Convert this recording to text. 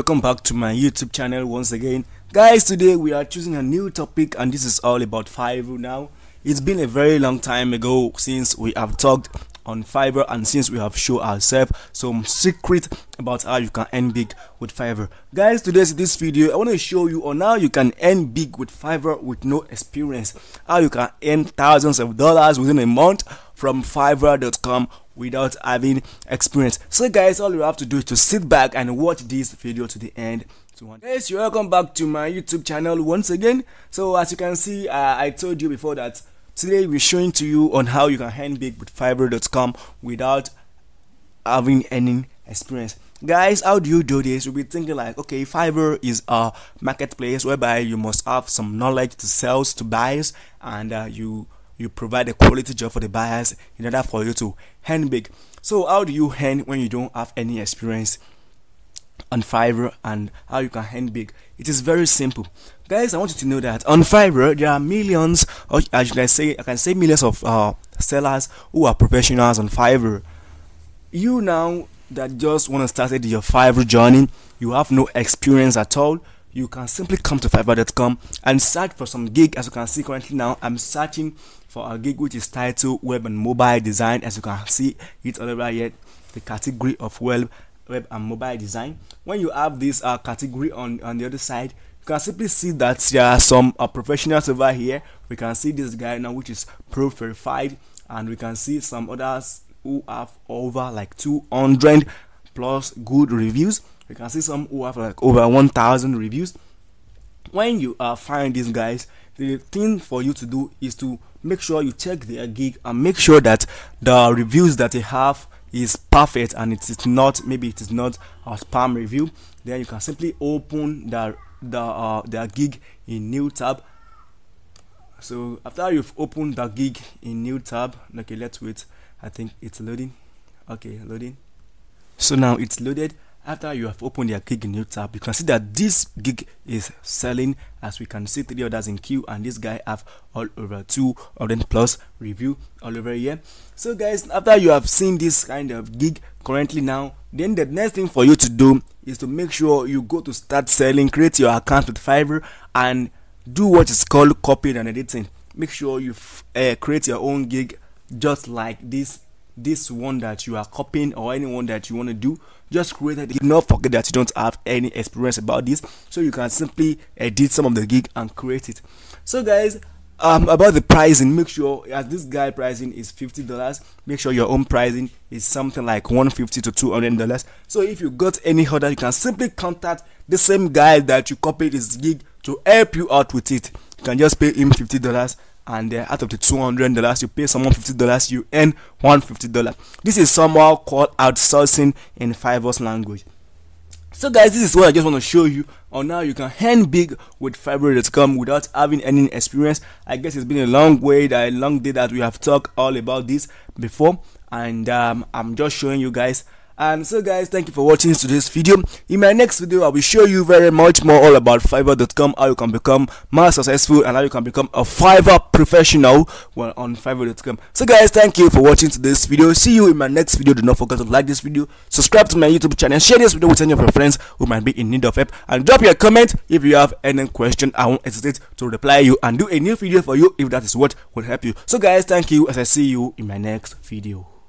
welcome back to my youtube channel once again. Guys today we are choosing a new topic and this is all about fiverr now. It's been a very long time ago since we have talked on fiverr and since we have shown ourselves some secret about how you can earn big with fiverr guys today's this video. I want to show you on how you can earn big with fiverr with no experience. How you can earn thousands of dollars within a month from fiverr.com without having experience. So guys all you have to do is to sit back and watch this video to the end. Guys you're welcome back to my youtube channel once again. So as you can see uh, i told you before that today we're showing to you on how you can big with fiverr.com without having any experience. Guys how do you do this? You'll be thinking like okay fiverr is a marketplace whereby you must have some knowledge to sell to buyers and uh, you you provide a quality job for the buyers in order for you to earn big. So how do you earn when you don't have any experience on Fiverr and how you can earn big? It is very simple. Guys, I want you to know that on Fiverr there are millions or as you say I can say millions of uh, sellers who are professionals on Fiverr. You now that just want to start your Fiverr journey, you have no experience at all you can simply come to fiverr.com and search for some gig as you can see currently now i'm searching for a gig which is titled web and mobile design. As you can see it all here the category of web web and mobile design. When you have this uh, category on on the other side you can simply see that there are some uh, professionals over here. We can see this guy now which is pro verified and we can see some others who have over like 200 plus good reviews. You can see some who have like over 1000 reviews. When you uh, find these guys the thing for you to do is to make sure you check their gig and make sure that the reviews that they have is perfect and it is not maybe it is not a spam review. Then you can simply open the the uh, their gig in new tab. So after you've opened the gig in new tab okay let's wait. I think it's loading. Okay loading. So now it's loaded after you have opened your gig new tab you can see that this gig is selling. As we can see three others in queue and this guy have all over two of them plus review all over here. So guys after you have seen this kind of gig currently now then the next thing for you to do is to make sure you go to start selling create your account with fiverr and do what is called copying and editing. Make sure you uh, create your own gig just like this this one that you are copying or anyone that you want to do just create it. Do not forget that you don't have any experience about this so you can simply edit some of the gig and create it. So guys um about the pricing make sure as this guy pricing is 50 dollars make sure your own pricing is something like 150 to 200 dollars. So if you got any order you can simply contact the same guy that you copied his gig to help you out with it. You can just pay him 50 dollars and uh, out of the 200 dollars you pay someone 50 dollars you earn 150 dollars. This is somehow called outsourcing in fiverr's language. So guys this is what i just want to show you on how you can earn big with fiverr.com without having any experience. I guess it's been a long way a long day that we have talked all about this before. And um, i'm just showing you guys and so guys thank you for watching today's video. In my next video i will show you very much more all about fiverr.com how you can become more successful and how you can become a fiverr professional well on fiverr.com so guys thank you for watching today's video. See you in my next video. Do not forget to like this video subscribe to my youtube channel and share this video with any of your friends who might be in need of help. And drop your comment if you have any question. I won't hesitate to reply you and do a new video for you if that is what will help you. So guys thank you as i see you in my next video